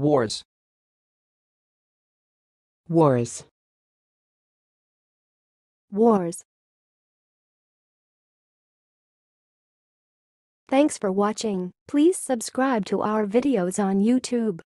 Wars. Wars. Wars. Thanks for watching. Please subscribe to our videos on YouTube.